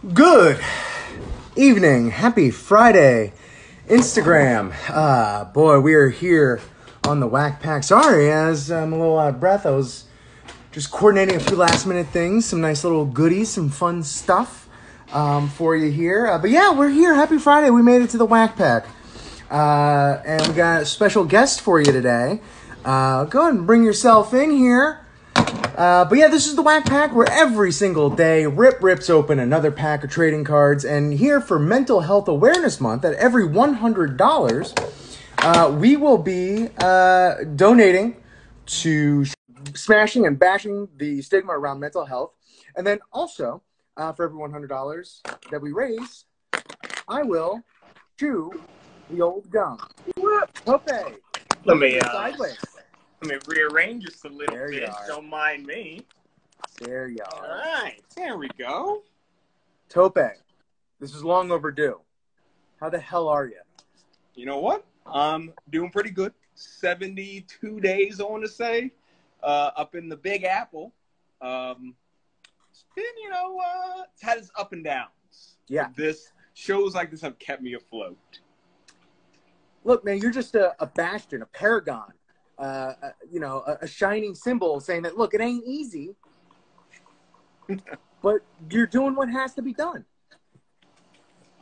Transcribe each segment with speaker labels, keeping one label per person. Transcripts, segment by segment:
Speaker 1: Good evening. Happy Friday. Instagram. Ah, boy, we are here on the Wack Pack. Sorry, as I'm a little out of breath, I was just coordinating a few last minute things, some nice little goodies, some fun stuff um, for you here. Uh, but yeah, we're here. Happy Friday. We made it to the Wack Pack. Uh, and we got a special guest for you today. Uh, go ahead and bring yourself in here. Uh, but yeah, this is the Wack Pack where every single day Rip rips open another pack of trading cards. And here for Mental Health Awareness Month, at every $100, uh, we will be uh, donating to smashing and bashing the stigma around mental health. And then also, uh, for every $100 that we raise, I will chew the old gum. Okay.
Speaker 2: Let me uh,
Speaker 1: Sideways.
Speaker 2: Let me rearrange just a little
Speaker 1: There
Speaker 2: bit. Don't mind me.
Speaker 1: There you
Speaker 2: All
Speaker 1: are.
Speaker 2: right, there we go.
Speaker 1: Tope, this is long overdue. How the hell are you?
Speaker 2: You know what? I'm doing pretty good. 72 days, I want to say, uh, up in the Big Apple. Um, it's been, you know, uh, it's had its up and downs.
Speaker 1: Yeah.
Speaker 2: This shows like this have kept me afloat.
Speaker 1: Look, man, you're just a, a bastion, a paragon, uh, you know, a, a shining symbol saying that, look, it ain't easy, but you're doing what has to be done.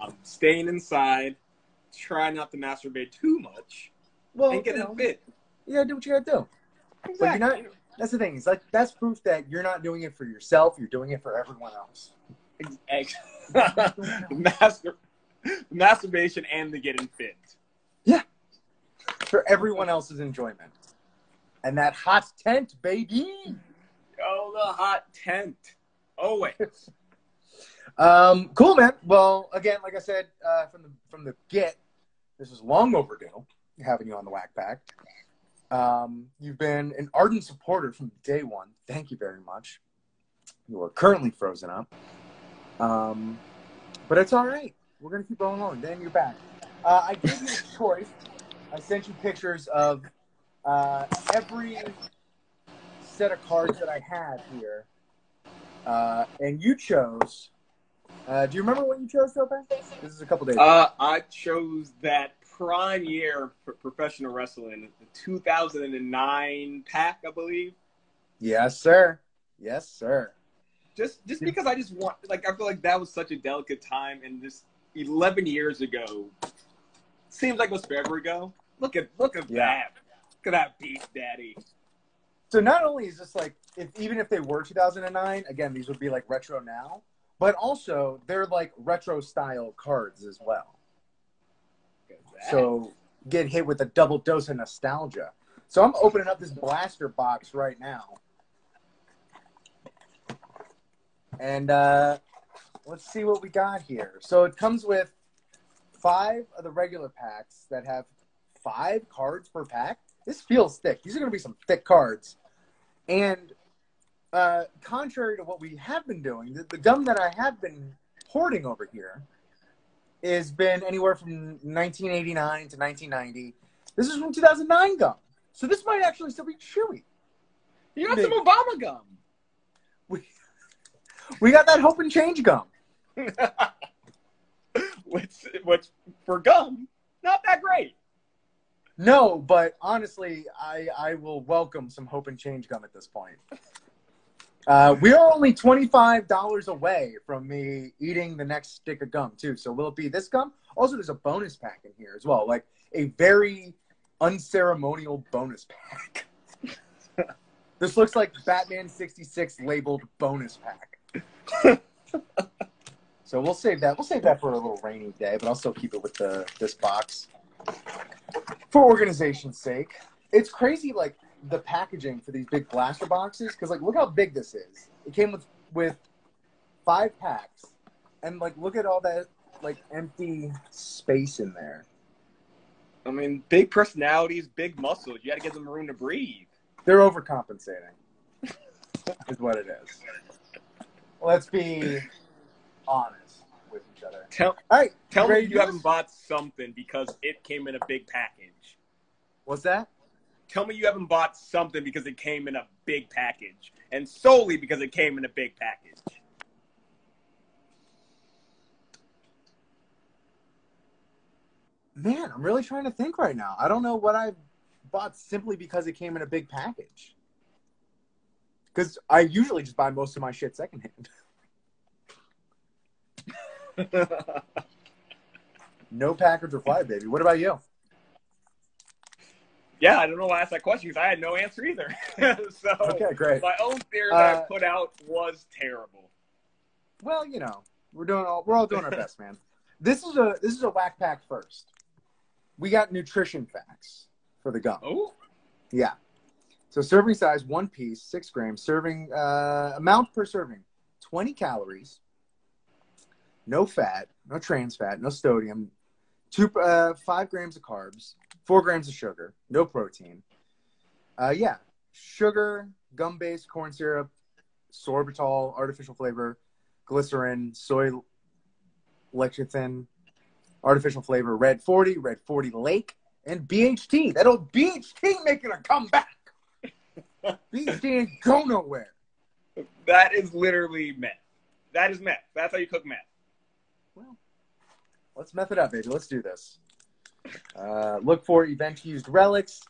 Speaker 2: I'm staying inside, try not to masturbate too much,
Speaker 1: Well,
Speaker 2: and get
Speaker 1: you know,
Speaker 2: fit.
Speaker 1: you gotta do what you gotta do. But you're not, that's the thing. It's like, that's proof that you're not doing it for yourself, you're doing it for everyone else.
Speaker 2: Master, masturbation and the getting fit. Yeah.
Speaker 1: For everyone else's enjoyment. And that hot tent, baby.
Speaker 2: Oh, the hot tent. Oh Always.
Speaker 1: Um, cool, man. Well, again, like I said uh, from the from the get, this is long overdue having you on the Wack Pack. Um, you've been an ardent supporter from day one. Thank you very much. You are currently frozen up, um, but it's all right. We're gonna keep going along. Then you're back. Uh, I gave you a choice. I sent you pictures of uh, every set of cards that I had here, uh, and you chose. Uh, do you remember what you chose, Tope? This is a couple days. ago.
Speaker 2: Uh, I chose that prime year for professional wrestling, the 2009 pack, I believe.
Speaker 1: yes, sir. Yes, sir.
Speaker 2: Just, just because I just want, like, I feel like that was such a delicate time, and just 11 years ago, seems like it was forever ago. Look at, look at
Speaker 1: Yeah.
Speaker 2: that. Look at that beast daddy.
Speaker 1: So not only is this like, if even if they were 2009, again, these would be like retro now, but also they're like retro style cards as well.
Speaker 2: Look at that.
Speaker 1: So get hit with a double dose of nostalgia. So I'm opening up this blaster box right now. And uh, let's see what we got here. So it comes with five of the regular packs that have five cards per pack. This feels thick. These are going to be some thick cards. And uh, contrary to what we have been doing, the, the gum that I have been hoarding over here has been anywhere from 1989 to 1990. This is from 2009 gum. So this might actually still be chewy.
Speaker 2: you got some Obama gum.
Speaker 1: We, we got that hope and change gum.
Speaker 2: which, which for gum, not that great.
Speaker 1: No, but honestly, I, I will welcome some hope and change gum at this point. Uh, we are only $25 away from me eating the next stick of gum, too. So will it be this gum? Also, there's a bonus pack in here as well, like a very unceremonial bonus pack. this looks like Batman 66 labeled bonus pack. so we'll save that. We'll save that for a little rainy day, but I'll still keep it with the this box for organization's sake. It's crazy, like the packaging for these big blaster boxes, because like look how big this is. It came with with five packs, and like look at all that like empty space in there.
Speaker 2: I mean, big personalities, big muscles. You got to give them room to breathe.
Speaker 1: They're overcompensating, is what it is. Let's be honest each other.
Speaker 2: Tell,
Speaker 1: All right,
Speaker 2: tell me you haven't bought something because it came in a big package.
Speaker 1: What's that?
Speaker 2: Tell me you haven't bought something because it came in a big package, and solely because it came in a big package.
Speaker 1: Man, I'm really trying to think right now. I don't know what I've bought simply because it came in a big package. Because I usually just buy most of my shit secondhand. no package required, baby. What about you?
Speaker 2: Yeah, I don't know why I asked that question because I had no answer either. so
Speaker 1: Okay, great.
Speaker 2: my own theory that
Speaker 1: Uh,
Speaker 2: I put out was terrible.
Speaker 1: Well, you know, we're doing all we're all doing our best, man. This is a this is a wack pack first. We got nutrition facts for the gum.
Speaker 2: Oh,
Speaker 1: Yeah. So serving size, one piece, six grams. Serving uh, amount per serving, twenty calories. No fat, no trans fat, no sodium. Two, uh, five grams of carbs, four grams of sugar, no protein. Uh, yeah, sugar, gum-based corn syrup, sorbitol, artificial flavor, glycerin, soy lecithin, artificial flavor, red 40, red 40 lake, and BHT. That old BHT making a comeback. BHT ain't go nowhere.
Speaker 2: that is literally meth. That is meth. That's how you cook meth.
Speaker 1: Well, let's meth it up, baby. Let's do this. Uh, look for event used relics,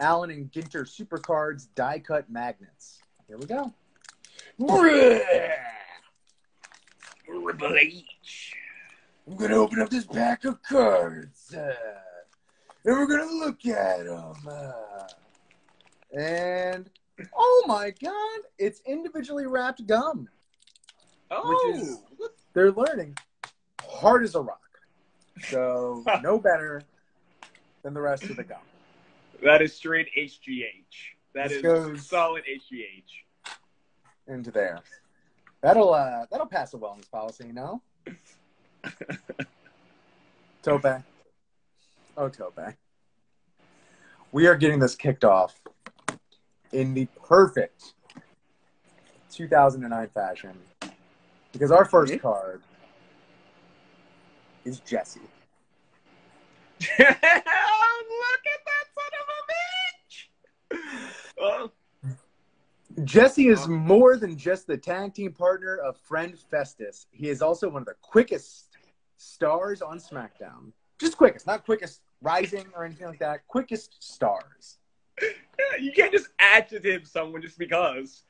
Speaker 1: Allen and Ginter supercards, die cut magnets. Here we go.
Speaker 2: Triple H.
Speaker 1: I'm gonna open up this pack of cards, uh, and we're gonna look at them. Uh, and oh my god, it's individually wrapped gum.
Speaker 2: Oh,
Speaker 1: Which is- They're learning hard as a rock. So no better than the rest of the gum.
Speaker 2: that is straight HGH. That
Speaker 1: This
Speaker 2: is
Speaker 1: goes-
Speaker 2: solid HGH.
Speaker 1: into there. That'll uh that'll pass a wellness policy, no? Tope. Oh Tope. We are getting this kicked off in the perfect 2009 fashion because our first
Speaker 2: Mhm.
Speaker 1: card is Jesse.
Speaker 2: Look at that son of a bitch! Oh,
Speaker 1: Jesse is more than just the tag team partner of friend Festus. He is also one of the quickest stars on SmackDown. Just quickest, not quickest rising or anything like that. Quickest stars.
Speaker 2: you can't just adjective someone just because.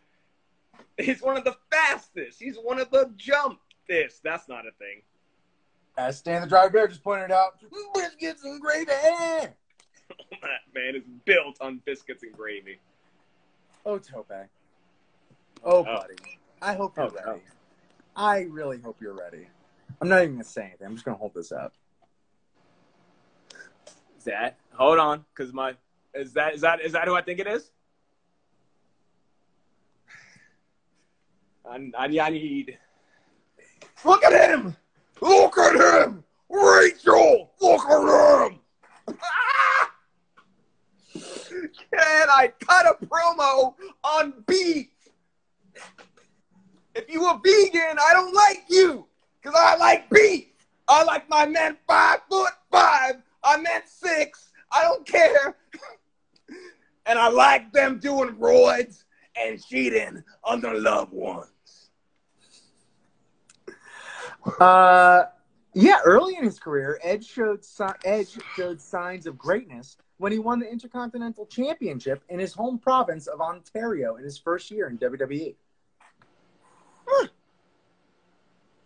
Speaker 2: He's one of the fastest. He's one of the jumpest. That's not a thing.
Speaker 1: As Stan the Dry Bear just pointed out, biscuits and gravy.
Speaker 2: That man is built on biscuits and gravy.
Speaker 1: Oh, Tope. Oh,
Speaker 2: Oh.
Speaker 1: buddy. I hope you're
Speaker 2: Oh,
Speaker 1: ready. I really hope you're ready. I'm not even going to say anything. I'm just going to hold this up.
Speaker 2: Is that? Hold on, because my is that is that is that who I think it is? I, I, I need. Look at him! Look at him! Rachel! Look at him! Can I cut a promo on beef? If you a vegan, I don't like you because I like beef. I like my men five foot five. I meant six. I don't care. and I like them doing roids and cheating on their loved ones.
Speaker 1: Uh, yeah, early in his career, Edge showed si- Edge showed signs of greatness when he won the Intercontinental Championship in his home province of Ontario in his first year in WWE. Huh.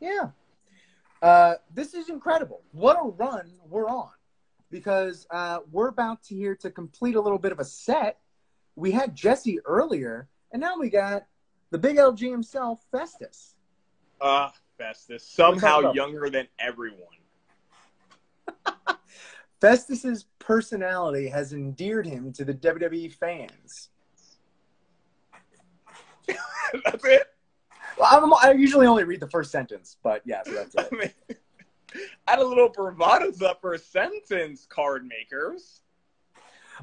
Speaker 1: Yeah. Uh, this is incredible. What a run we're on. Because uh, we're about to here to complete a little bit of a set. We had Jesse earlier, and now we got the big LG himself, Festus.
Speaker 2: Ah, Festus. Somehow younger than everyone.
Speaker 1: Festus's personality has endeared him to the WWE fans.
Speaker 2: That's it.
Speaker 1: Well, I'm, I usually only read the first sentence, but yeah, so that's
Speaker 2: I
Speaker 1: it.
Speaker 2: mean, add a little bravado's up first sentence card makers.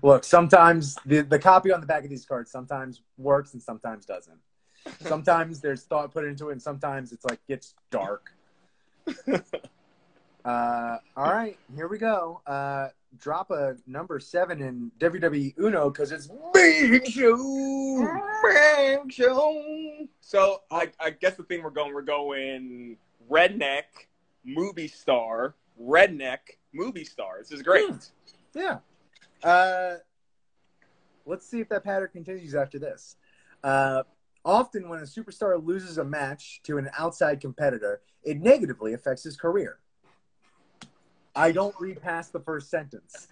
Speaker 1: Look, sometimes the, the copy on the back of these cards sometimes works and sometimes doesn't. Sometimes there's thought put into it, and sometimes it's like gets dark. Uh, all right, here we go. Uh, drop a number seven in WWE Uno because it's Big Show.
Speaker 2: Bang, show. So I, I guess the thing we're going, we're going redneck, movie star, redneck, movie star. This is great.
Speaker 1: Hmm. Yeah. Uh, let's see if that pattern continues after this. Often, when a superstar loses a match to an outside competitor, it negatively affects his career. I don't read past the first sentence.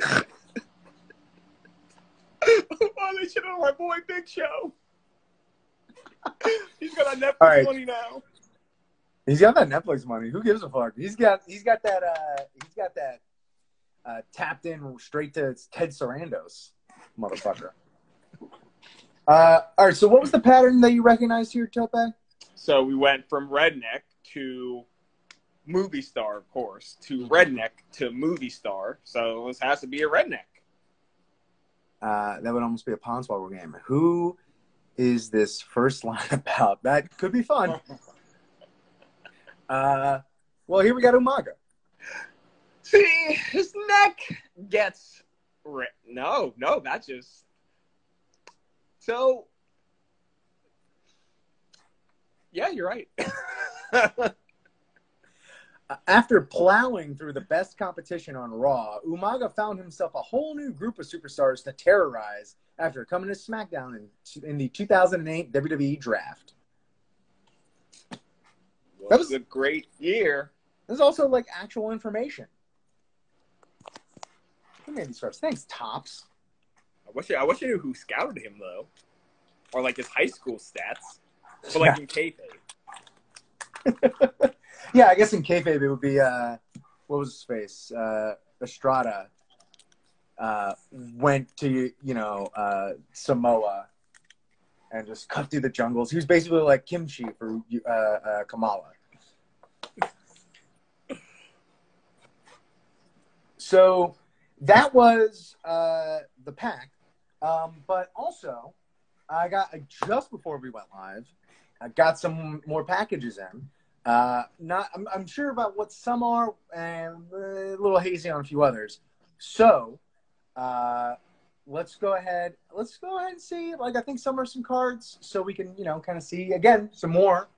Speaker 2: oh, they should have my boy Big Show. He's got a Netflix
Speaker 1: right.
Speaker 2: money now.
Speaker 1: He's got that Netflix money. Who gives a fuck? He's got he's got that uh he's got that uh tapped in straight to Ted Sarandos, motherfucker. Uh all right, so what was the pattern that you recognized here, Tope?
Speaker 2: So we went from redneck to movie star, of course, to redneck to movie star. So this has to be a redneck.
Speaker 1: Uh that would almost be a Podswoggle game. Who is this first line about? That could be fun. Uh well here we got Umaga.
Speaker 2: See, his neck gets ri No, no, that just so. Yeah, you're right.
Speaker 1: After plowing through the best competition on Raw, Umaga found himself a whole new group of superstars to terrorize after coming to SmackDown in, in the 2008 WWE draft.
Speaker 2: that was a great year.
Speaker 1: There's also like actual information. Who made these cards? Thanks, Topps.
Speaker 2: I wish I, I wish I knew who scouted him though, or like his high school stats, but like in kayfabe.
Speaker 1: Yeah, I guess in kayfabe it would be uh, what was his face? Uh, Estrada uh, went to you know uh, Samoa and just cut through the jungles. He was basically like Kim Chee for uh, uh, Kamala. So that was uh, the pack, um, but also I got just before we went live, I got some more packages in. Uh, not, I'm, I'm sure about what some are, and a little hazy on a few others. So, uh, let's go ahead. Let's go ahead and see. Like, I think some are some cards, so we can, you know, kind of see again some more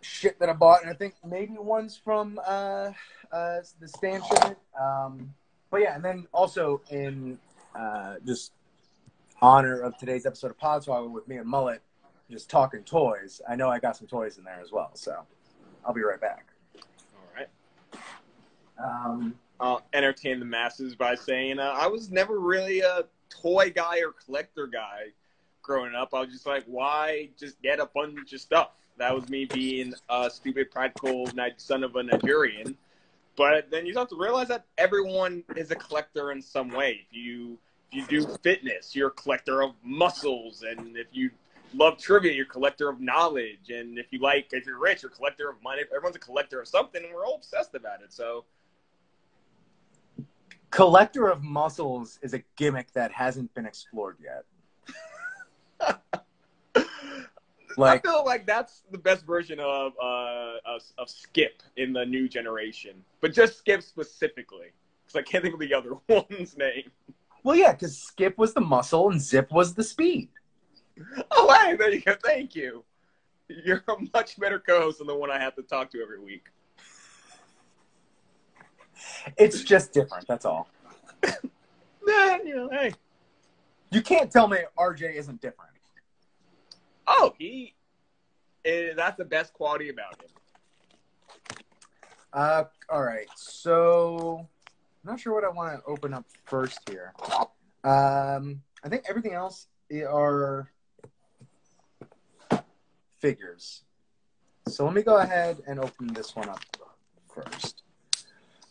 Speaker 1: shit that I bought, and I think maybe one's from uh, uh, the stand shipment. Um, but yeah, and then also in uh, just honor of today's episode of Podswoggle with me and Mullet, just talking toys. I know I got some toys in there as well, so I'll be right back.
Speaker 2: All right.
Speaker 1: Um,
Speaker 2: I'll entertain the masses by saying uh, I was never really a toy guy or collector guy growing up. I was just like, why just get a bunch of stuff? That was me being a stupid, practical son of a Nigerian. But then you have to realize that everyone is a collector in some way. If you if you do fitness, you're a collector of muscles, and if you love trivia, you're a collector of knowledge, and if you like, if you're rich, you're a collector of money. Everyone's a collector of something, and we're all obsessed about it. So
Speaker 1: collector of muscles is a gimmick that hasn't been explored yet. Like-
Speaker 2: I feel like that's the best version of, uh, of of Skip in the new generation, but just Skip specifically, because I can't think of the other one's name.
Speaker 1: Well, yeah, because Skip was the muscle and Zip was the speed.
Speaker 2: Oh, hey, there you go. Thank you. You're a much better co-host than the one I have to talk to every week.
Speaker 1: It's just different. That's all.
Speaker 2: Nah, you know, hey.
Speaker 1: You can't tell me RJ isn't different.
Speaker 2: Oh, he. eh, that's the best quality about him.
Speaker 1: Uh, all right. So, I'm not sure what I want to open up first here. Um, I think everything else are figures. So let me go ahead and open this one up first.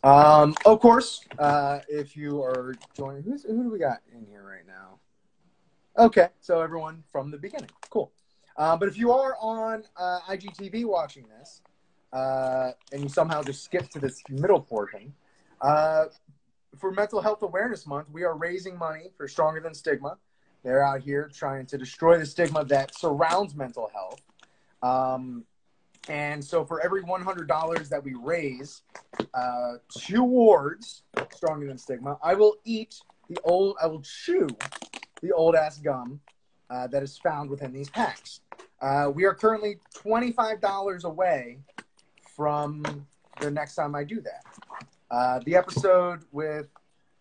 Speaker 1: Um, of course, uh, if you are joining, who's, who do we got in here right now? Okay, so everyone from the beginning. Cool. Uh, but if you are on uh, IGTV watching this, uh, and you somehow just skip to this middle portion, uh, for Mental Health Awareness Month, we are raising money for Stronger Than Stigma. They're out here trying to destroy the stigma that surrounds mental health. Um, and so for every $100 that we raise uh, towards Stronger Than Stigma, I will eat the old, I will chew the old ass gum uh, that is found within these packs. Uh, we are currently $25 away from the next time I do that. Uh, the episode with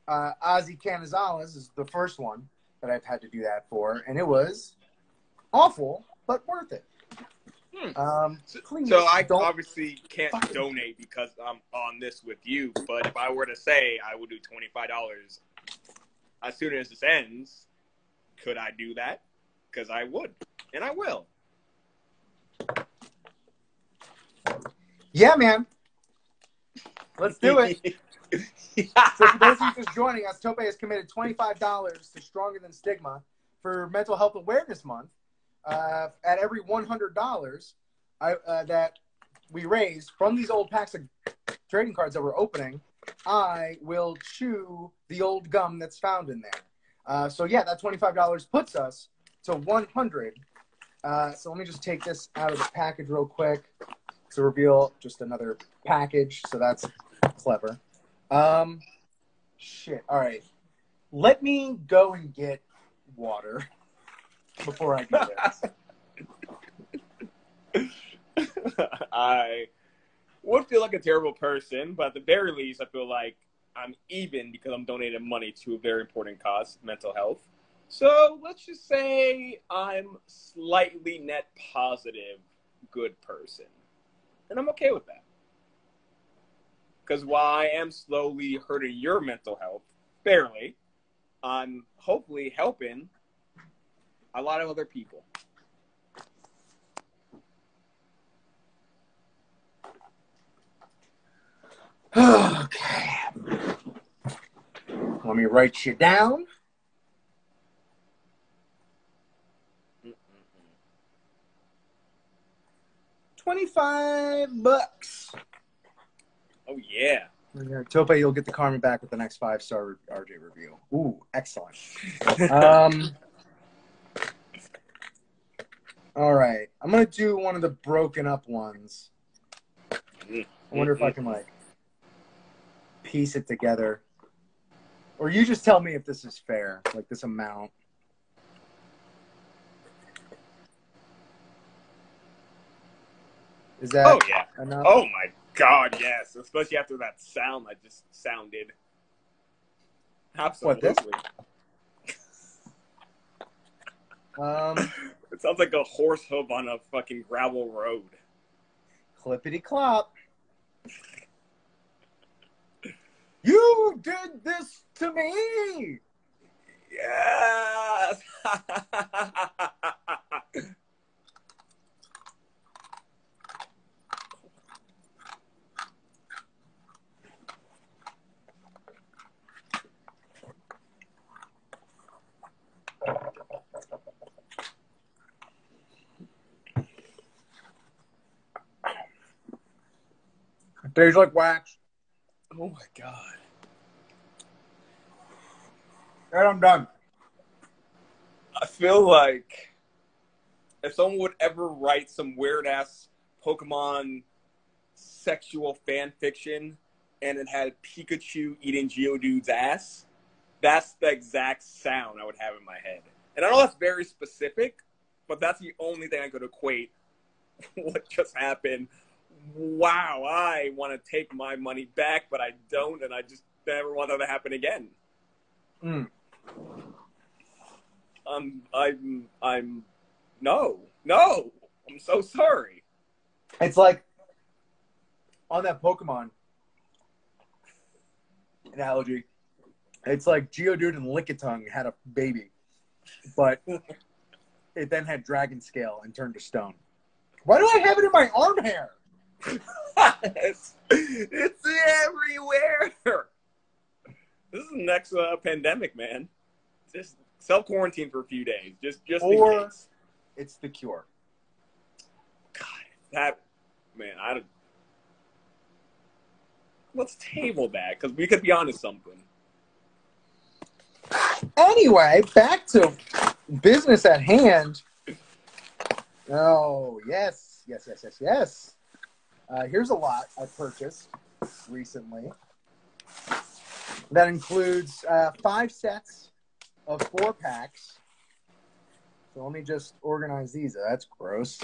Speaker 1: uh, Ozzy Canizales is the first one that I've had to do that for, and it was awful but worth it.
Speaker 2: Hmm.
Speaker 1: Um,
Speaker 2: So, so I
Speaker 1: don't-
Speaker 2: obviously can't donate because I'm on this with you. But if I were to say I would do twenty five dollars as soon as this ends, could I do that? Because I would, and I will.
Speaker 1: Yeah, man. Let's do it. So for those of you just joining us, Tope has committed $25 to Stronger Than Stigma for Mental Health Awareness Month. Uh, at every $100 I, uh, that we raise from these old packs of trading cards that we're opening, I will chew the old gum that's found in there. Uh, so yeah, that $25 puts us to 100. Uh, so let me just take this out of the package real quick to reveal just another package. So that's clever. Um, shit. All right. Let me go and get water before I do this.
Speaker 2: I would feel like a terrible person, but at the very least, I feel like I'm even because I'm donating money to a very important cause, mental health. So let's just say I'm slightly net positive, good person, and I'm okay with that. Because while I am slowly hurting your mental health, barely, I'm hopefully helping a lot of other people.
Speaker 1: okay. Let me write you down. Twenty-five bucks.
Speaker 2: Oh yeah.
Speaker 1: Yeah, Tope, you'll get the Carmen back with the next five-star RJ review. Ooh, excellent. um, all right, I'm gonna do one of the broken up ones. I wonder if I can like piece it together, or you just tell me if this is fair, like this amount. Is that
Speaker 2: Oh yeah.
Speaker 1: enough?
Speaker 2: Oh my god, yes. Especially after that sound I just sounded. Absolutely.
Speaker 1: this? Um,
Speaker 2: It sounds like a horse hoof on a fucking gravel road.
Speaker 1: clippity clop. You did this to me.
Speaker 2: Yes.
Speaker 1: Tastes like wax.
Speaker 2: oh my god.
Speaker 1: And I'm done.
Speaker 2: I feel like if someone would ever write some weird ass Pokemon sexual fan fiction and it had Pikachu eating Geodude's ass, that's the exact sound I would have in my head. And I know that's very specific, but that's the only thing I could equate what just happened. Wow, I want to take my money back, but I don't, and I just never want that to happen again.
Speaker 1: Mm.
Speaker 2: I'm I'm I'm no no. I'm so sorry.
Speaker 1: It's like on that Pokemon analogy. It's like Geodude and Lickitung had a baby, but it then had dragon scale and turned to stone. Why do I have it in my arm hair?
Speaker 2: It's, it's everywhere. This is the next uh, pandemic, man. Just self quarantine for a few days, just just
Speaker 1: Or-
Speaker 2: in case.
Speaker 1: It's the cure.
Speaker 2: God, that man, I don't. Let's table that because we could be onto something.
Speaker 1: Anyway, back to business at hand. Oh, yes, yes, yes, yes, yes. Uh, here's a lot I purchased recently. That includes uh, five sets of four packs. So let me just organize these. That's gross.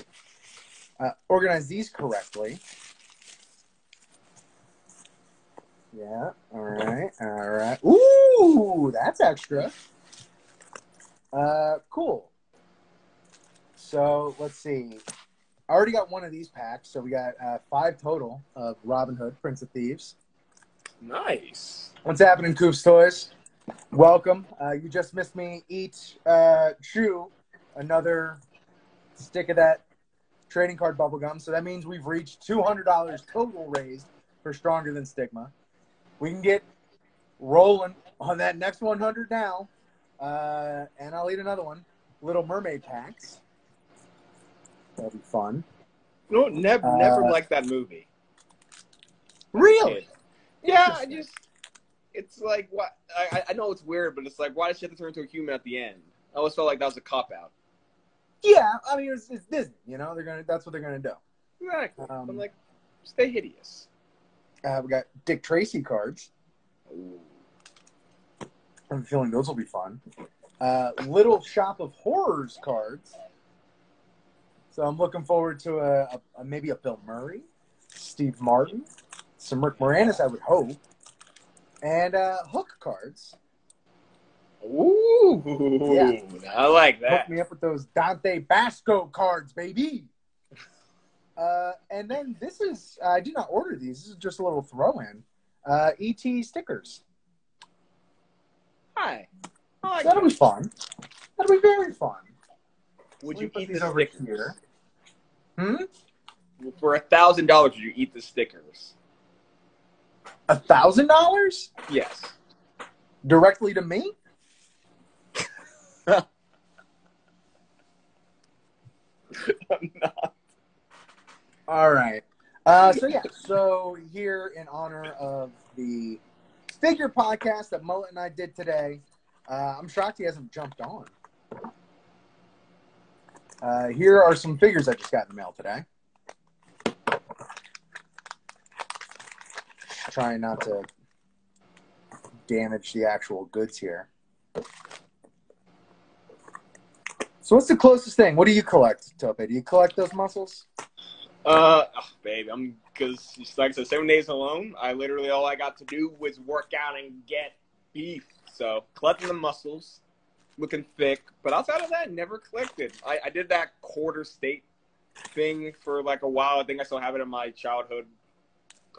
Speaker 1: Uh, organize these correctly. Yeah. All right. All right. Ooh, that's extra. Uh, cool. So let's see. I already got one of these packs, so we got uh, five total of Robin Hood, Prince of Thieves.
Speaker 2: Nice.
Speaker 1: What's happening, Coops Toys? Welcome. Uh, you just missed me eat, uh, chew another stick of that trading card bubblegum. So that means we've reached $200 total raised for Stronger Than Stigma. We can get rolling on that next 100 now. Uh, and I'll eat another one. Little Mermaid packs. That'll be fun.
Speaker 2: No, never,
Speaker 1: Uh,
Speaker 2: never liked that movie.
Speaker 1: Really?
Speaker 2: Yeah, I just it's like what I, I know it's weird, but it's like why did she have to turn into a human at the end? I always felt like that was a cop out.
Speaker 1: Yeah, I mean it's, it's Disney. You know they're gonna. That's what they're gonna do.
Speaker 2: Exactly.
Speaker 1: Um,
Speaker 2: I'm like, stay hideous.
Speaker 1: Uh, we got Dick Tracy cards. I'm feeling those will be fun. Uh, Little Shop of Horrors cards. So I'm looking forward to a, a, a maybe a Bill Murray, Steve Martin, some Rick Moranis, I would hope, and uh, Hook cards.
Speaker 2: Ooh,
Speaker 1: Yeah.
Speaker 2: I like that.
Speaker 1: Hook me up with those Dante Basco cards, baby. Uh, and then this is I did not order these. This is just a little throw in. Uh, ET stickers.
Speaker 2: Hi. Like
Speaker 1: That'll
Speaker 2: that.
Speaker 1: be fun. That'll be very fun.
Speaker 2: Would you
Speaker 1: put
Speaker 2: eat
Speaker 1: these
Speaker 2: the
Speaker 1: over
Speaker 2: stickers?
Speaker 1: here? Hmm.
Speaker 2: For a thousand dollars, would you eat the stickers?
Speaker 1: A thousand dollars
Speaker 2: Yes.
Speaker 1: directly to me?
Speaker 2: I'm not.
Speaker 1: All right. Uh, so yeah, so here in honor of the figure podcast that Mullet and I did today, uh, I'm shocked he hasn't jumped on. Uh, here are some figures I just got in the mail today. Trying not to damage the actual goods here. So what's the closest thing? What do you collect, Tope? Do you collect those muscles?
Speaker 2: Uh, oh, babe, I'm because like I said, seven days alone. I literally all I got to do was work out and get beef. So collecting the muscles, looking thick. But outside of that, never collected. I, I did that quarter state thing for like a while. I think I still have it in my childhood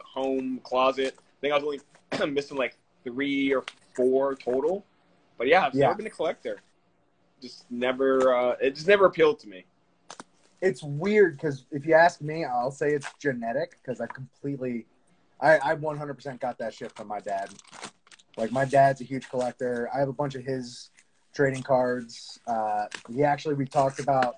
Speaker 2: home closet. I think I was only missing like three or four total. But yeah, I've
Speaker 1: Yeah.
Speaker 2: never been a collector. Just never. Uh, it just never appealed to me.
Speaker 1: it's weird because if you ask me, I'll say it's genetic because I completely, I, I 100% got that shit from my dad. Like my dad's a huge collector. I have a bunch of his trading cards. Uh, he actually we talked about.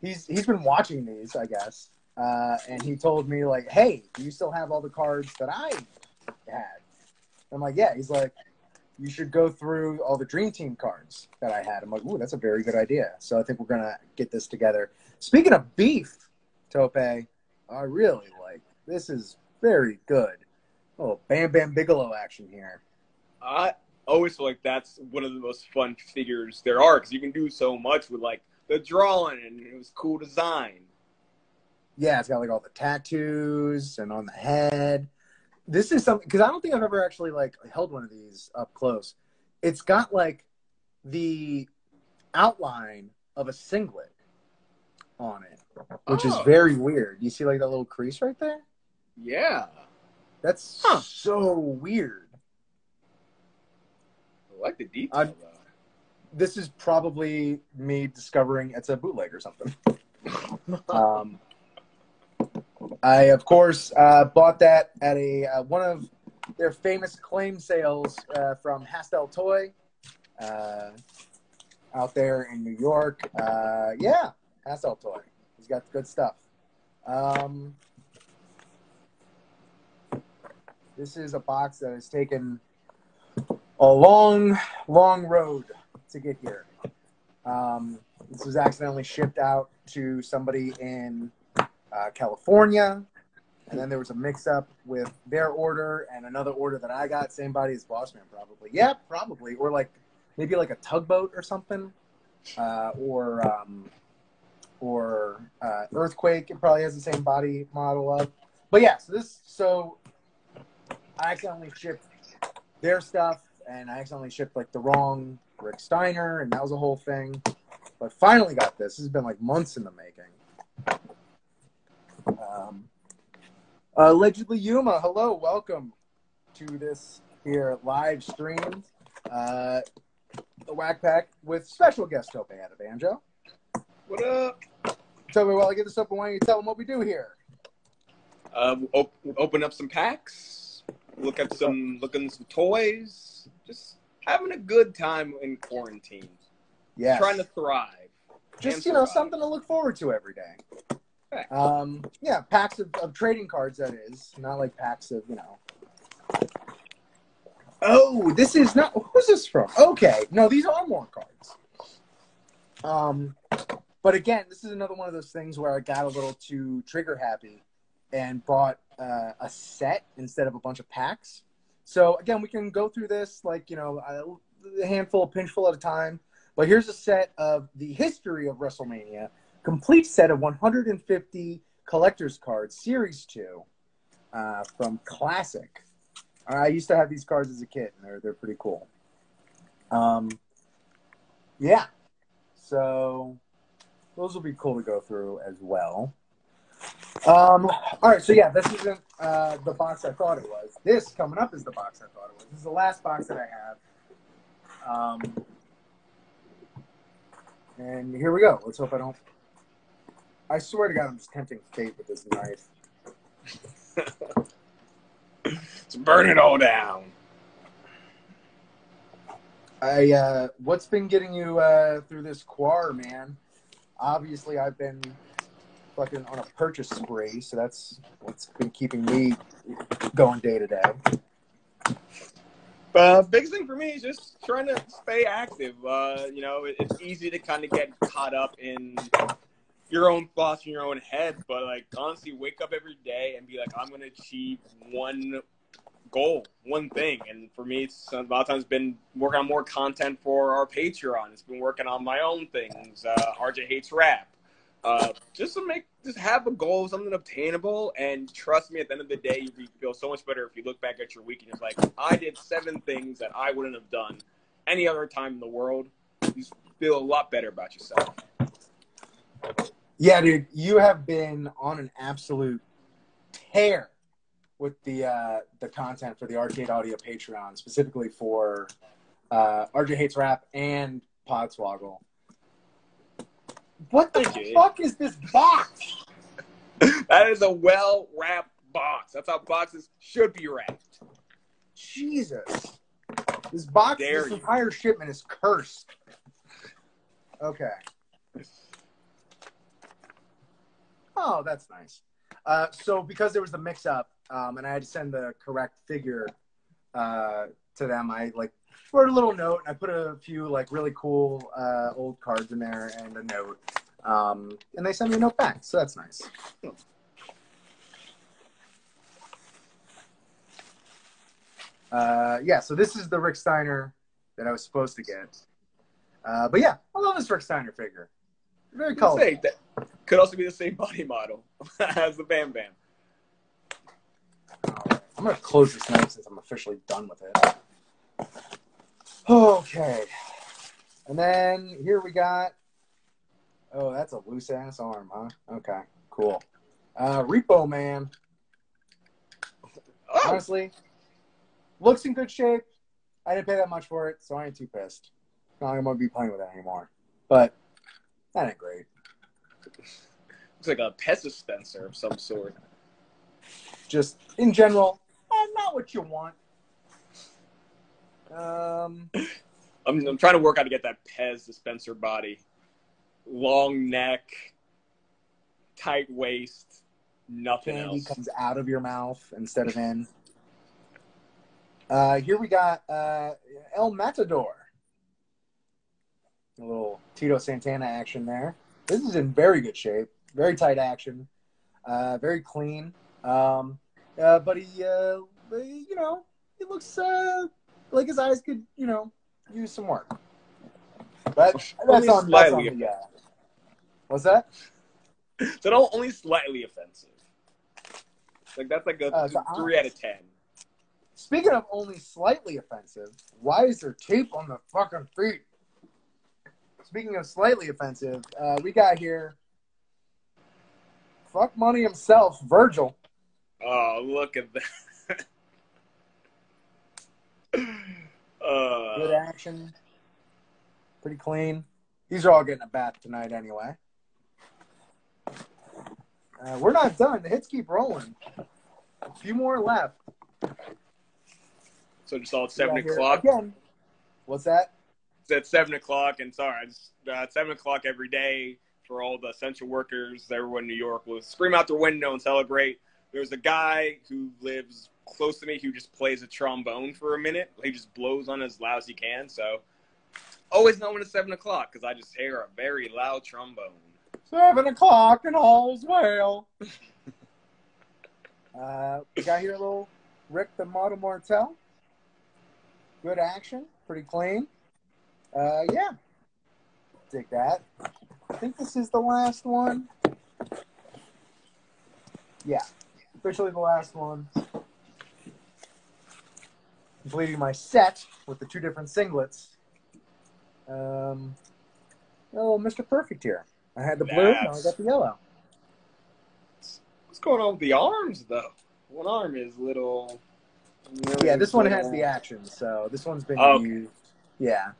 Speaker 1: He's he's been watching these, I guess, uh, and he told me like, "Hey, do you still have all the cards that I had?" I'm like, "Yeah." He's like, "You should go through all the Dream Team cards that I had." I'm like, "Ooh, that's a very good idea." So I think we're gonna get this together. Speaking of beef, Tope, I really like this. Is very good. Oh, Bam Bam Bigelow action here.
Speaker 2: I always feel like that's one of the most fun figures there are because you can do so much with like the drawing and it was cool design.
Speaker 1: Yeah, it's got like all the tattoos and on the head. This is something because I don't think I've ever actually like held one of these up close. It's got like the outline of a singlet on it, which is
Speaker 2: Oh.
Speaker 1: very weird. You see like that little crease right there?
Speaker 2: Yeah,
Speaker 1: That's
Speaker 2: Huh.
Speaker 1: so weird.
Speaker 2: I like the detail
Speaker 1: I-. This is probably me discovering it's a bootleg or something. um, I of course uh, bought that at a uh, one of their famous claim sales uh, from Hastel Toy uh, out there in New York. Uh, yeah, Hastel Toy. He's got good stuff. Um, this is a box that has taken a long, long road to get here. Um, this was accidentally shipped out to somebody in uh, California, and then there was a mix-up with their order and another order that I got. Same body as Bossman, probably. Yeah, probably, or like maybe like a tugboat or something, uh, or um, or uh, Earthquake. It probably has the same body model of. But yeah, so this so I accidentally shipped their stuff, and I accidentally shipped like the wrong Rick Steiner, and that was a whole thing. But finally got this. This has been like months in the making. Um, allegedly Yuma, hello, welcome to this here live stream. Uh, the Wack Pack with special guest Tope Adebanjo.
Speaker 2: What up?
Speaker 1: Tope, while I get this open, why don't you tell them what we do here?
Speaker 2: Uh, op- open up some packs, look at some, looking some toys, just having a good time in quarantine.
Speaker 1: Yeah,
Speaker 2: Trying to thrive.
Speaker 1: just you know something to look forward to every day.
Speaker 2: Right.
Speaker 1: Um, yeah, packs of, of trading cards. That is not like packs of you know. Oh, this is not. Who's this from? Okay, no, these are more cards. Um, but again, this is another one of those things where I got a little too trigger happy and bought uh, a set instead of a bunch of packs. So again, we can go through this like you know a, handful, a pinchful at a time. But here's a set of the history of WrestleMania, complete set of 150 collector's cards, Series 2, uh, from Classic. I used to have these cards as a kid, and they're, they're pretty cool. Um, yeah. So those will be cool to go through as well. Um, all right, so yeah, this isn't uh, the box I thought it was. This coming up is the box I thought it was. This is the last box that I have. Um, and here we go. Let's hope I don't. I swear to God, I'm just tempting fate with this knife.
Speaker 2: Let's burn it all down.
Speaker 1: I uh, what's been getting you uh, through this quar, man? Obviously, I've been fucking on a purchase spree, so that's what's been keeping me going day to day.
Speaker 2: Uh, biggest thing for me is just trying to stay active. Uh, you know, it, it's easy to kind of get caught up in your own thoughts in your own head, but like honestly, wake up every day and be like, I'm gonna achieve one goal, one thing. And for me, it's a lot of times been working on more content for our Patreon. It's been working on my own things. Uh, RJ hates rap. Uh, just to make just have a goal, something obtainable, and trust me, at the end of the day, you feel so much better if you look back at your week and it's like, I did seven things that I wouldn't have done any other time in the world. You feel a lot better about yourself.
Speaker 1: Yeah, dude, you have been on an absolute tear with the uh, the content for the Arcade Audio Patreon, specifically for uh, RJ Hates Rap and Podswoggle. What the
Speaker 2: Thank you.
Speaker 1: fuck is this box?
Speaker 2: that is a well wrapped box. That's how boxes should be wrapped.
Speaker 1: Jesus. This box,
Speaker 2: Dare
Speaker 1: this
Speaker 2: you.
Speaker 1: entire shipment is cursed. Okay. Oh, that's nice. Uh, so because there was the mix up, um, and I had to send the correct figure uh, to them, I like wrote a little note and I put a few like really cool uh, old cards in there and a note. Um, and they sent me a note back, so that's nice. Uh, yeah, so this is the Rick Steiner that I was supposed to get. Uh, but yeah, I love this Rick Steiner figure. Very colorful.
Speaker 2: say that could also be the same body model as the Bam Bam.
Speaker 1: All right. I'm gonna close this now since I'm officially done with it. Okay, and then here we got. Oh, that's a loose ass arm, huh? Okay, cool. Uh, Repo Man,
Speaker 2: Oh,
Speaker 1: honestly, looks in good shape. I didn't pay that much for it, so I ain't too pissed. Not gonna be playing with it anymore. But that ain't great.
Speaker 2: looks like a Pez dispenser of some sort.
Speaker 1: Just in general, eh, not what you want. Um,
Speaker 2: I'm, I'm trying to work out to get that Pez dispenser body. Long neck, tight waist, nothing
Speaker 1: candy
Speaker 2: else.
Speaker 1: comes out of your mouth instead of in. Uh, here we got uh, El Matador. A little Tito Santana action there. This is in very good shape. Very tight action. Uh, very clean. Um, uh, but he, uh, you know, he looks uh, like his eyes could, you know, use some work. But that's
Speaker 2: Only
Speaker 1: on, that's on
Speaker 2: slightly
Speaker 1: the, uh, what's that?
Speaker 2: So no, only slightly offensive. Like that's like a
Speaker 1: Uh, the
Speaker 2: three out of ten.
Speaker 1: Speaking of only slightly offensive, why is there tape on the fucking feet? Speaking of slightly offensive, uh, we got here fuck money himself, Virgil.
Speaker 2: Oh, look at that. Uh,
Speaker 1: Good action. Pretty clean. These are all getting a bath tonight anyway. Uh, we're not done. The hits keep rolling. A few more left.
Speaker 2: so just all at seven o'clock.
Speaker 1: Again. What's that?
Speaker 2: It's at seven o'clock, and sorry, I just, uh, seven o'clock every day for all the essential workers. Everyone in New York will scream out their window and celebrate. There's a guy who lives close to me who just plays a trombone for a minute. He just blows on as loud as he can. So always know when it's seven o'clock because I just hear a very loud trombone.
Speaker 1: Seven o'clock and all's well. uh, we got here a little Rick the Model Martel. Good action, pretty clean. Uh, yeah, dig that. I think this is the last one. Yeah, officially the last one. Completing my set with the two different singlets. Um, oh, Mr. Perfect here. I had the blue, now I got the yellow.
Speaker 2: What's going on with the arms though? One arm is little.
Speaker 1: Yeah, this one has the action, so this one's been
Speaker 2: Okay.
Speaker 1: used. Yeah.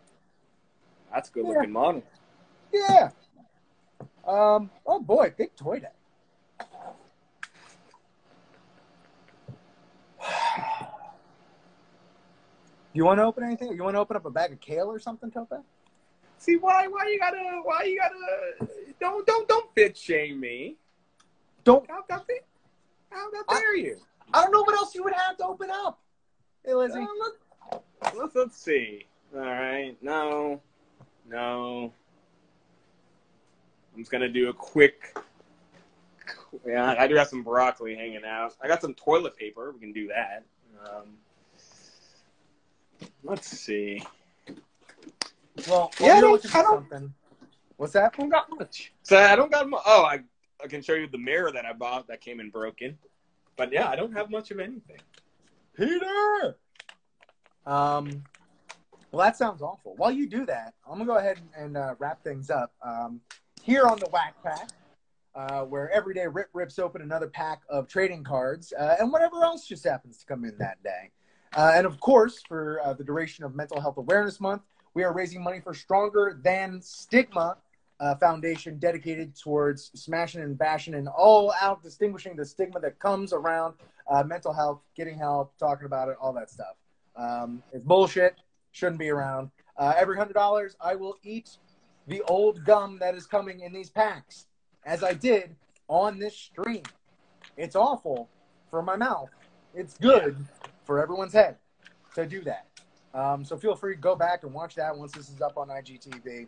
Speaker 2: That's a good looking model.
Speaker 1: Yeah. Um. Oh boy, big toy day. You want to open anything? You want to open up a bag of kale or something, Tope?
Speaker 2: See why? Why you gotta? Why you gotta? Don't don't don't fit shame me.
Speaker 1: Don't.
Speaker 2: How how, how, how
Speaker 1: I-
Speaker 2: dare you?
Speaker 1: I don't know what else you would have to open up. Hey, Lizzie.
Speaker 2: Uh, let's, let's let's see. All right, no, no. I'm just gonna do a quick. Yeah, I do have some broccoli hanging out. I got some toilet paper. We can do that. Um, let's see.
Speaker 1: Well,
Speaker 2: Yeah,
Speaker 1: yeah,
Speaker 2: I don't- I don't-
Speaker 1: something. What's that?
Speaker 2: I don't got much. So I don't got much. Oh, I I can show you the mirror that I bought that came in broken. But yeah, I don't have much of anything.
Speaker 1: Peter. Um, well, that sounds awful. While you do that, I'm gonna go ahead and uh, wrap things up. Um, here on the Wack Pack, uh, where every day Rip rips open another pack of trading cards uh, and whatever else just happens to come in that day. Uh, and of course, for uh, the duration of Mental Health Awareness Month, we are raising money for Stronger Than Stigma uh, Foundation, dedicated towards smashing and bashing and all out distinguishing the stigma that comes around uh, mental health, getting help, talking about it, all that stuff. Um, it's bullshit. Shouldn't be around. Uh, every hundred dollars, I will eat the old gum that is coming in these packs, as I did on this stream. It's awful for my mouth. It's good for everyone's head to do that. Um, so feel free to go back and watch that once this is up on IGTV.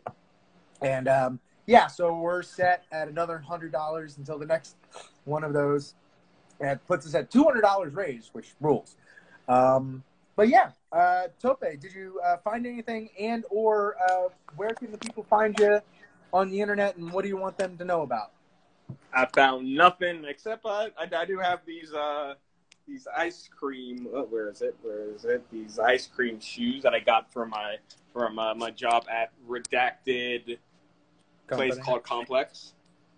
Speaker 1: And um, yeah, so we're set at another hundred dollars until the next one of those. That puts us at two hundred dollars raised, which rules. Um, but yeah, uh, Tope, did you uh, find anything, and or uh, where can the people find you on the internet, and what do you want them to know about?
Speaker 2: I found nothing except I, I, I do have these uh these ice cream. Oh, where is it? Where is it? These ice cream shoes that I got from my from uh, my job at redacted place called Complex.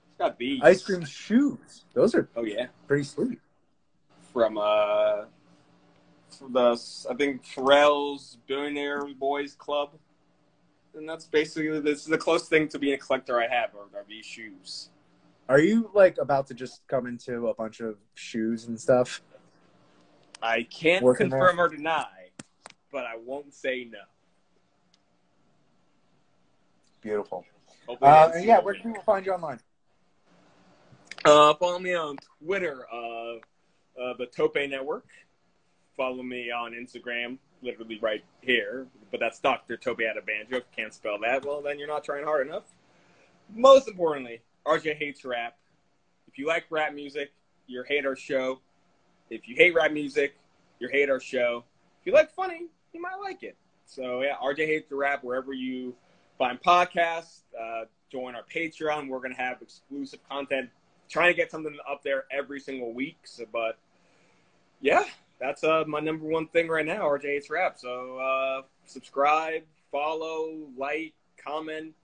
Speaker 2: It's got these
Speaker 1: Ice cream shoes. Those are
Speaker 2: Oh yeah,
Speaker 1: pretty sweet.
Speaker 2: from uh from the I think Pharrell's Billionaire Boys Club, and that's basically this is the closest thing to being a collector I have are, are these shoes.
Speaker 1: Are you like about to just come into a bunch of shoes and stuff?
Speaker 2: I can't
Speaker 1: Working
Speaker 2: confirm or deny, but I won't say no.
Speaker 1: Beautiful. Uh, yeah, where can people find you online?
Speaker 2: Uh, follow me on Twitter, uh, uh, the Tope Network. Follow me on Instagram, literally right here. But that's Dr. Tope Adebanjo. If you can't spell that, well, then you're not trying hard enough. Most importantly, RJ hates rap. If you like rap music, you hate our show. If you hate rap music, you hate our show. If you like funny, you might like it. So yeah, RJ hates the rap wherever you find podcasts. Uh, join our Patreon. We're gonna have exclusive content. Trying to get something up there every single week. So, but yeah, that's uh my number one thing right now, RJ hates Rap. So uh, subscribe, follow, like, comment,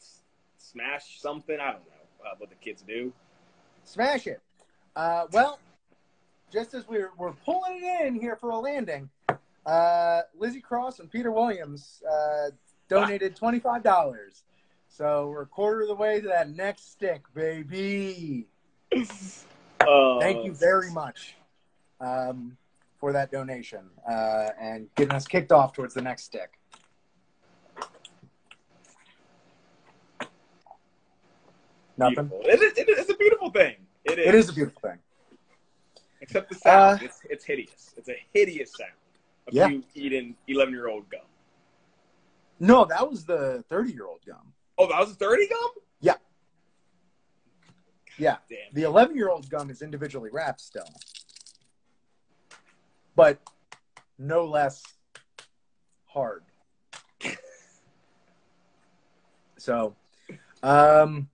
Speaker 2: smash something. I don't know uh, what the kids do.
Speaker 1: Smash it. Uh, well, just as we're, we're pulling it in here for a landing, uh, Lizzie Cross and Peter Williams uh, donated $25. So we're a quarter of the way to that next stick, baby.
Speaker 2: Uh,
Speaker 1: Thank you very much um, for that donation uh, and getting us kicked off towards the next stick. Nothing.
Speaker 2: It is, it is, it's a beautiful thing. It is.
Speaker 1: It is a beautiful thing.
Speaker 2: Except the sound.
Speaker 1: Uh,
Speaker 2: it's, it's hideous. It's a hideous sound of
Speaker 1: Yeah.
Speaker 2: you eating 11 year old gum.
Speaker 1: No, that was the 30 year old gum.
Speaker 2: Oh, that was a 30 gum?
Speaker 1: Yeah. Yeah.
Speaker 2: Damn.
Speaker 1: The 11 year old gum is individually wrapped still, but no less hard. So, um,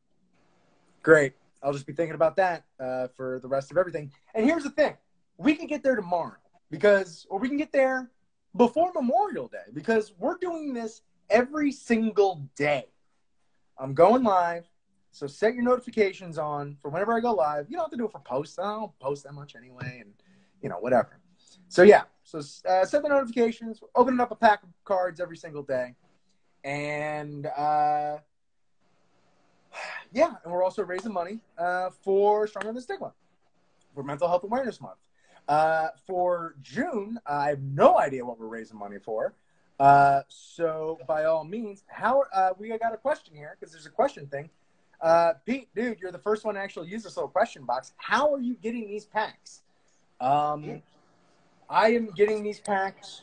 Speaker 1: great. I'll just be thinking about that uh, for the rest of everything. And here's the thing we can get there tomorrow because, or we can get there before Memorial Day because we're doing this every single day. I'm going live. So set your notifications on for whenever I go live. You don't have to do it for posts. I don't post that much anyway, and you know whatever. So yeah, so uh, set the notifications. Opening up a pack of cards every single day, and uh, yeah, and we're also raising money uh, for Stronger Than Stigma for Mental Health Awareness Month. Uh, for June, I have no idea what we're raising money for. Uh, so by all means, how uh, we got a question here because there's a question thing. Uh, Pete, dude, you're the first one to actually use this little question box. How are you getting these packs? Um, I am getting these packs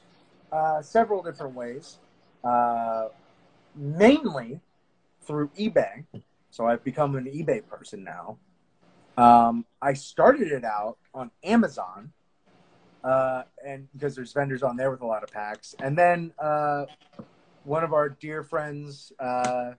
Speaker 1: uh, several different ways, uh, mainly through eBay. So I've become an eBay person now. Um, I started it out on Amazon, uh, and because there's vendors on there with a lot of packs, and then uh, one of our dear friends uh,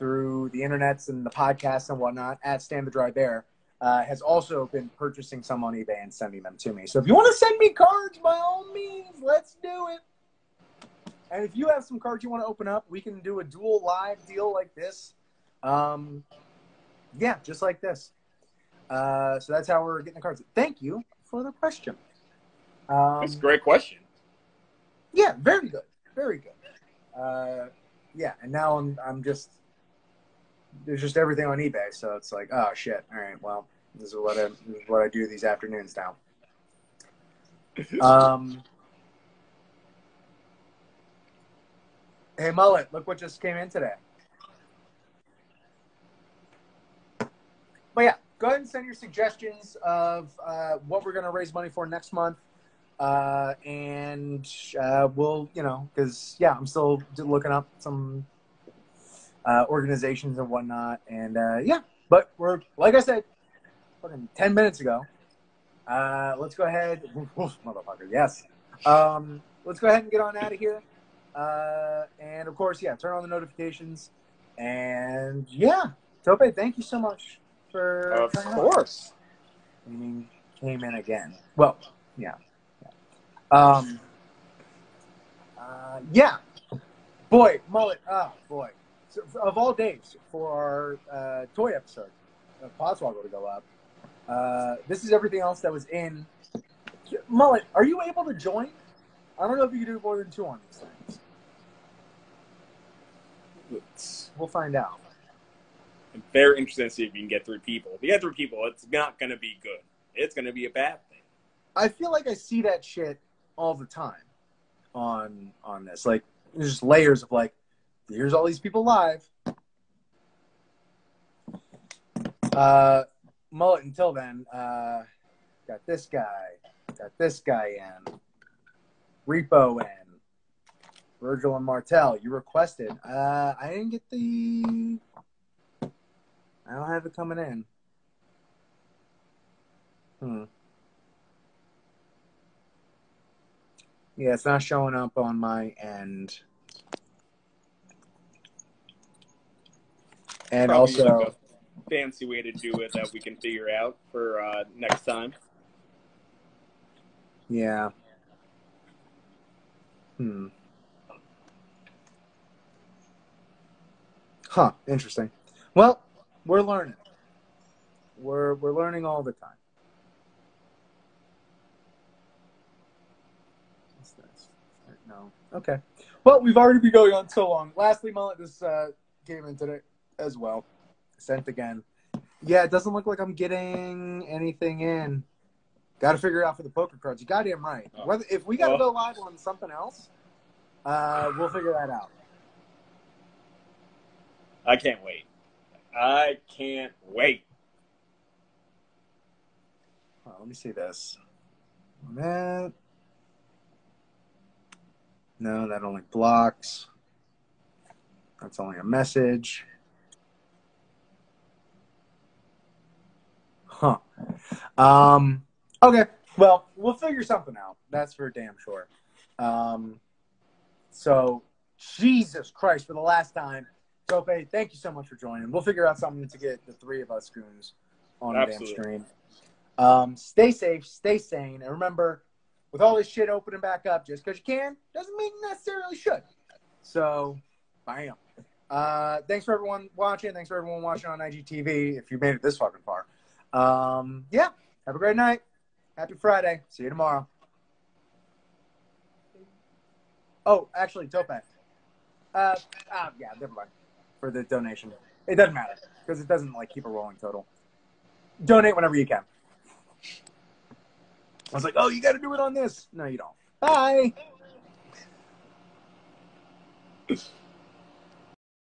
Speaker 1: through the internets and the podcasts and whatnot at Stand the Dry Bear uh, has also been purchasing some on eBay and sending them to me. So if you want to send me cards, by all means, let's do it. And if you have some cards you want to open up, we can do a dual live deal like this. Um, yeah, just like this. Uh, so that's how we're getting the cards. Thank you for the question. Um,
Speaker 2: That's a great question.
Speaker 1: yeah, very good, very good. Uh, yeah, and now I'm I'm just there's just everything on eBay, so it's like, oh shit. All right, well, this is what I this is what I do these afternoons now. Um, hey, mullet, look what just came in today. But yeah, go ahead and send your suggestions of uh, what we're going to raise money for next month. Uh, and uh, we'll, you know, because, yeah, I'm still looking up some uh, organizations and whatnot. And uh, yeah, but we're, like I said, fucking 10 minutes ago. Uh, let's go ahead. Motherfucker, yes. Um, let's go ahead and get on out of here. And of course, yeah, turn on the notifications. And yeah, Tope, thank you so much for
Speaker 2: Of
Speaker 1: turning
Speaker 2: course.
Speaker 1: I mean, came in again. Well, yeah. yeah. Um, uh, yeah. Boy, mullet. Oh, boy. So, of all days for our uh, toy episode of Podswoggle to go up, uh, this is everything else that was in. Mullet, are you able to join? I don't know if you can do more than two on these things.
Speaker 2: It's
Speaker 1: We'll find out.
Speaker 2: I'm very interested to see if you can get three people. If you get three people, it's not going to be good. It's going to be a bad thing.
Speaker 1: I feel like I see that shit all the time on on this. Like there's just layers of like, here's all these people live. Uh, mullet. Until then, uh, got this guy, got this guy in, Repo in, Virgil and Martel. You requested. Uh, I didn't get the. I don't have it coming in. Hmm. Yeah, it's not showing up on my end. And
Speaker 2: Probably
Speaker 1: also,
Speaker 2: a fancy way to do it that we can figure out for uh, next time.
Speaker 1: yeah. Hmm. Huh. Interesting. Well, we're learning. We're we're learning all the time. What's this? No. Okay. Well, we've already been going on so long. Lastly, Mullet, this uh, came in today as well. Sent again. Yeah, it doesn't look like I'm getting anything in. Got to figure it out for the poker cards. You goddamn right.
Speaker 2: Oh.
Speaker 1: Whether if we got to
Speaker 2: Well-
Speaker 1: go live on something else, uh, we'll figure that out.
Speaker 2: I can't wait. I can't wait.
Speaker 1: On, let me see this. That. No, that only blocks. That's only a message. Huh. Um. Okay. Well, we'll figure something out. That's for damn sure. Um. So, Jesus Christ, for the last time, Tope, thank you so much for joining. We'll figure out something to get the three of us goons on a damn stream. Um, stay safe, stay sane, and remember, with all this shit opening back up, just because you can doesn't mean you necessarily should. So, bam. Uh, thanks for everyone watching. Thanks for everyone watching on IGTV. If you made it this fucking far, um, yeah. Have a great night. Happy Friday. See you tomorrow. Oh, actually, Tope. Uh, ah, yeah, never mind. For the donation, it doesn't matter because it doesn't like keep a rolling total. Donate whenever you can. I was like, oh, you got to do it on this. No, you don't. Bye.